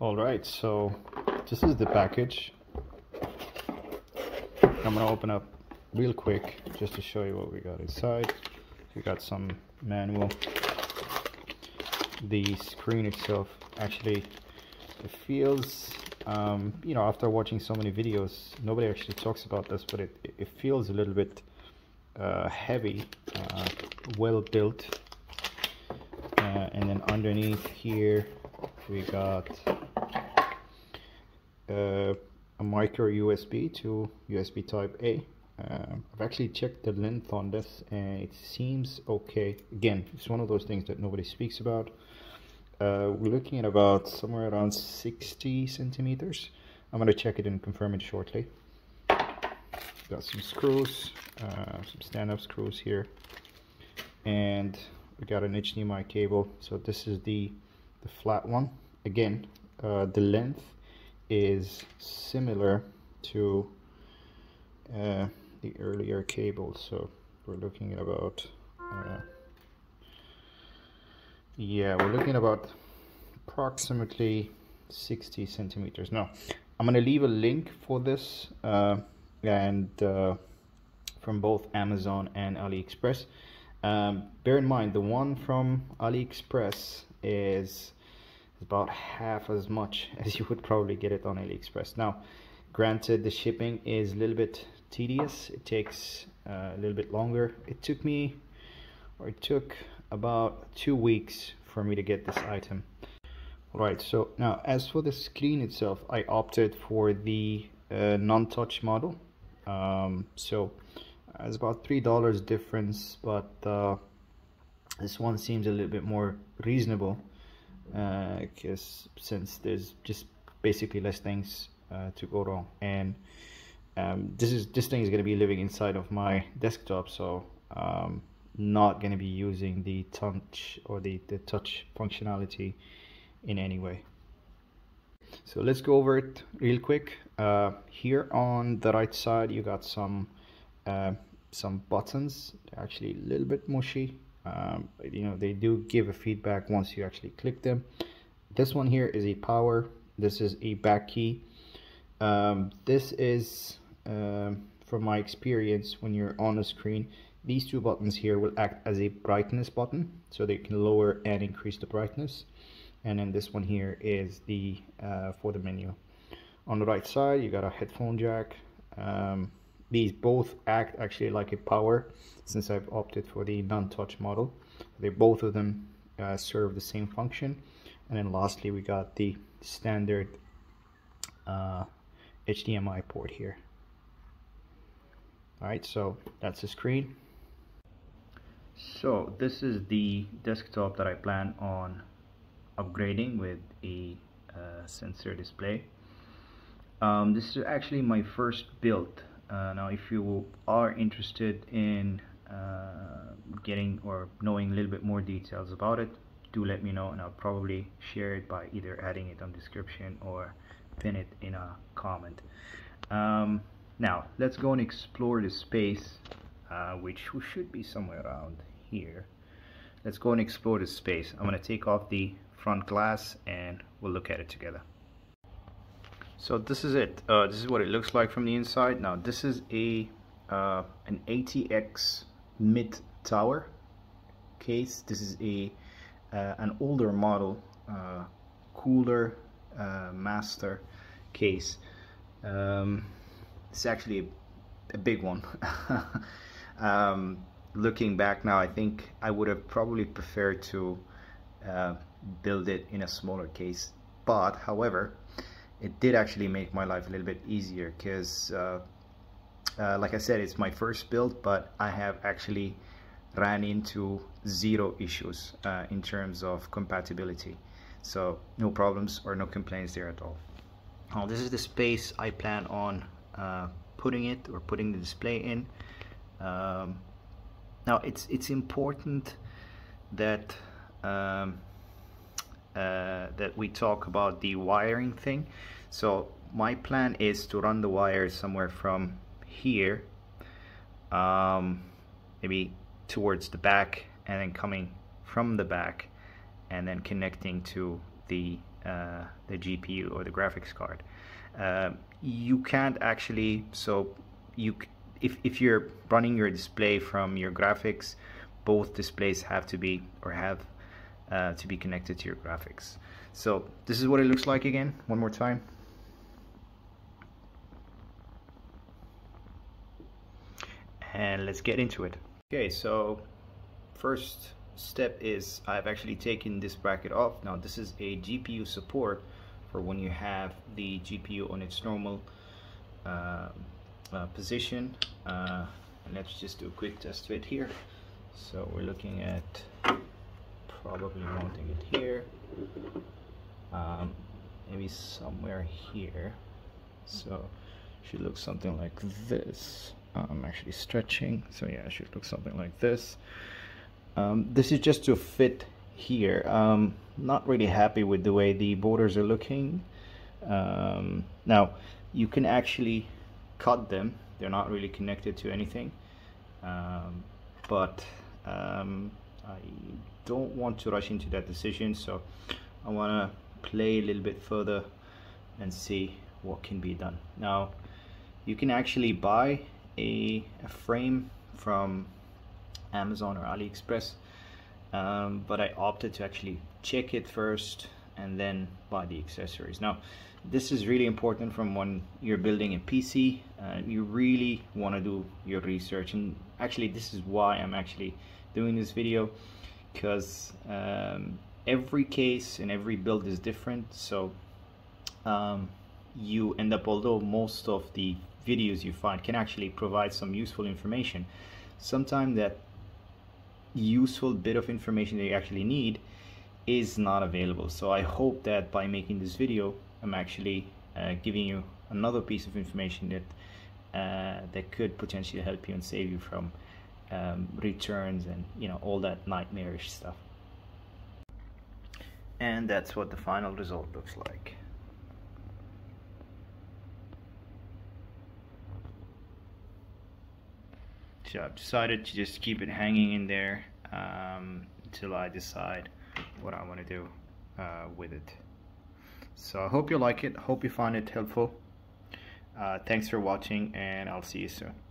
all right so this is the package. I'm gonna open up real quick just to show you what we got inside. We got some manual. The screen itself actually it feels um, you know after watching so many videos nobody actually talks about this but it, it feels a little bit uh, heavy uh, well built uh, and then underneath here we got uh, a micro USB to USB type A. Uh, I've actually checked the length on this and it seems okay. Again it's one of those things that nobody speaks about. Uh, we're looking at about somewhere around 60 centimeters. I'm gonna check it and confirm it shortly. Got some screws uh, some stand-up screws here. And we got an HDMI cable. So this is the the flat one. Again uh, the length is similar to uh, the earlier cable. So we're looking at about uh, yeah we're looking about approximately 60 centimeters. Now I'm gonna leave a link for this uh, and uh, from both Amazon and AliExpress. Um, bear in mind the one from AliExpress is about half as much as you would probably get it on AliExpress. Now granted the shipping is a little bit tedious. It takes uh, a little bit longer. It took me or it took about two weeks for me to get this item. All right, so now as for the screen itself I opted for the uh, non-touch model. Um, so it's about three dollars difference but uh, this one seems a little bit more reasonable because uh, since there's just basically less things uh, to go wrong. And um, this is this thing is going to be living inside of my desktop so um, not going to be using the touch or the, the touch functionality in any way. So let's go over it real quick. Uh, here on the right side you got some uh, some buttons. They're actually a little bit mushy um, you know they do give a feedback once you actually click them. This one here is a power. This is a back key. Um, this is um, from my experience when you're on the screen these two buttons here will act as a brightness button so they can lower and increase the brightness. And then this one here is the uh, for the menu. On the right side you got a headphone jack. Um, these both act actually like a power since I've opted for the non-touch model. They both of them uh, serve the same function. And then lastly we got the standard uh, HDMI port here. Alright so that's the screen. So this is the desktop that I plan on upgrading with a uh, sensor display. Um, this is actually my first build uh, now if you are interested in uh, getting or knowing a little bit more details about it do let me know and I'll probably share it by either adding it on description or pin it in a comment. Um, now let's go and explore the space uh, which should be somewhere around here. Let's go and explore the space. I'm gonna take off the front glass and we'll look at it together so this is it. Uh, this is what it looks like from the inside. Now this is a uh, an ATX mid tower case. This is a uh, an older model uh, cooler uh, master case. Um, it's actually a, a big one. Um, looking back now I think I would have probably preferred to uh, build it in a smaller case. But however it did actually make my life a little bit easier because uh, uh, like I said it's my first build but I have actually ran into zero issues uh, in terms of compatibility. So no problems or no complaints there at all. Now this is the space I plan on uh, putting it or putting the display in. Um, now it's it's important that um, uh, that we talk about the wiring thing so my plan is to run the wires somewhere from here um, maybe towards the back and then coming from the back and then connecting to the uh, the GPU or the graphics card. Uh, you can't actually, so you if, if you're running your display from your graphics, both displays have to be or have uh, to be connected to your graphics. So this is what it looks like again, one more time. And let's get into it. Okay, so first step is I've actually taken this bracket off. Now this is a GPU support for when you have the GPU on its normal uh, uh, position. Uh, let's just do a quick test fit here. So we're looking at probably mounting it here. Um, maybe somewhere here. So should look something like this. I'm actually stretching, so yeah, it should look something like this. Um, this is just to fit here. Um, not really happy with the way the borders are looking. Um, now, you can actually cut them. They're not really connected to anything. Um, but um, I don't want to rush into that decision, so I want to play a little bit further and see what can be done. Now, you can actually buy a, a frame from Amazon or AliExpress um, but I opted to actually check it first and then buy the accessories now this is really important from when you're building a PC uh, you really want to do your research and actually this is why I'm actually doing this video because um, every case and every build is different so um, you end up although most of the videos you find can actually provide some useful information sometimes that useful bit of information that you actually need is not available. So I hope that by making this video I'm actually uh, giving you another piece of information that uh, that could potentially help you and save you from um, returns and you know all that nightmarish stuff and that's what the final result looks like So I've decided to just keep it hanging in there um, until I decide what I want to do uh, with it. So I hope you like it. Hope you find it helpful. Uh, thanks for watching and I'll see you soon.